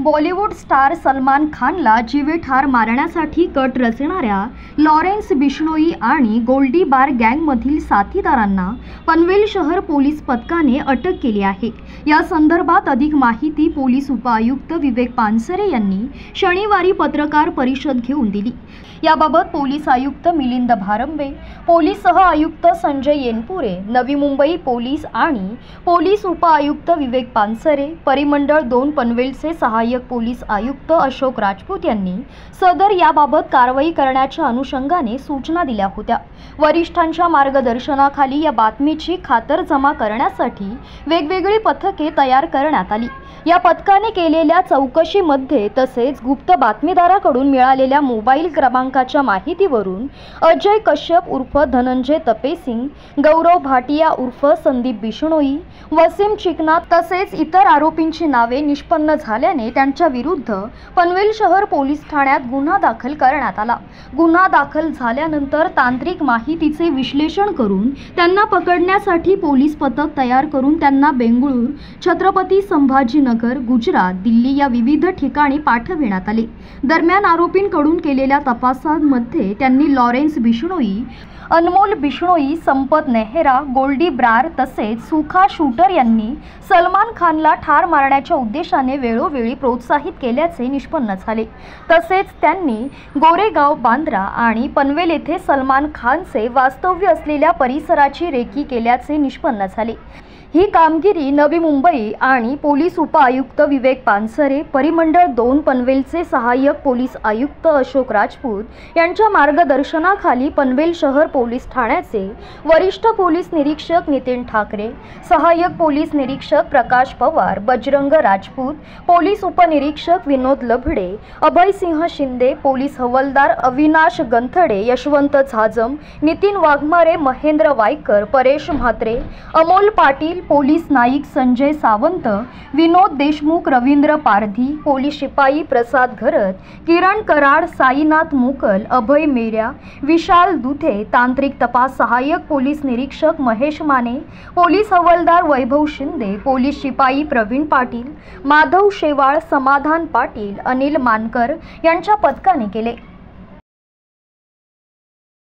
Bollywood star Salman खानला जीवेठार मारण्यासाठी cut रचणाऱ्या Lawrence Bishnoi आणि गोल्डी बार गँगमधील साथीदारांना पनवेल शहर पोलीस पथकाने अटक केली आहे. या संदर्भात अधिक माहिती पोलीस उपायुक्त विवेक पानसरे यांनी शनिवारी पत्रकार परिषद घेऊन दिली. याबाबत पोलीस आयुक्त मिलिंद भारंबे पोलीस सह आयुक्त संजय येनपुरे नवी मुंबई पोलीस आणि पोलीस उपआयुक्त विवेक पानसरे परिमंडळ दोन पनवेलचे सहाय्यक पोलीस आयुक्त अशोक राजपूत यांनी सदर याबाबत कारवाई करण्याच्या अनुषंगाने सूचना दिल्या होत्या. वरिष्ठांच्या मार्गदर्शनाखाली या बातमीची खातरजमा करण्यासाठी वेगवेगळी पथके तयार करण्यात आली. या पथकाने केलेल्या चौकशीमध्ये तसेच गुप्त बातमीदाराकडून मिळालेल्या मोबाईल क्रमांकाच्या माहितीवरून अजय कश्यप उर्फ धनंजय तपेसिंग गौरव भाटिया उर्फ संदीप बिष्णोई वसीम चिकना तसेच इतर आरोपींची नावे निष्पन्न झाल्याने त्यांच्या विरुद्ध पनवेल शहर पोलीस ठाण्यात गुन्हा दाखल करण्यात आला. गुन्हा दाखल झाल्यानंतर तांत्रिक माहितीचे विश्लेषण करून त्यांना पकडण्यासाठी पोलीस पथक तयार करून त्यांना बेंगळूर छत्रपती संभाजी संभाजीनगर गुजरात दिल्ली या विविध ठिकाणी पाठविण्यात आले. दरम्यान आरोपींकडून केलेल्या तपासांमध्ये त्यांनी लॉरेन्स बिष्णोई अनमोल बिष्णोई संपत नेहरा गोल्डी ब्रार तसेच सुखा शूटर यांनी सलमान खानला ठार मारण्याच्या उद्देशाने वेळोवेळी प्रोत्साहित केल्याचे निष्पन्न झाले. तसेच त्यांनी गोरेगाव बांद्रा आणि पनवेल येथे सलमान खानचे वास्तव्य असलेल्या परिसराची रेकी केल्याचे निष्पन्न झाले. ही कामगिरी नवी मुंबई आणि पोलीस उपआयुक्त विवेक पानसरे परिमंडळ दोन पनवेलचे सहाय्यक पोलीस आयुक्त अशोक राजपूत यांच्या मार्गदर्शनाखाली पनवेल शहर पोलीस ठाण्याचे वरिष्ठ पोलीस निरीक्षक नितीन ठाकरे सहाय्यक पोलीस निरीक्षक प्रकाश पवार बजरंग राजपूत पोलीस उपनिरीक्षक विनोद लभडे अभयसिंह शिंदे पोलीस हवलदार अविनाश गंथडे यशवंत झाजम नितीन वाघमारे महेंद्र वायकर परेश म्हात्रे अमोल पाटील पोलीस नाईक संजय सावंत विनोद देशमुख रवींद्र पारधी पोलीस शिपाई प्रसाद घरत किरण कराड साईनाथ मुकल अभय मेऱ्या विशाल दुधे तांत्रिक तपास सहाय्यक पोलीस निरीक्षक महेश माने पोलीस हवालदार वैभव शिंदे पोलीस शिपाई प्रवीण पाटील माधव शेवाळ समाधान पाटील अनिल मानकर यांच्या पथकाने केले.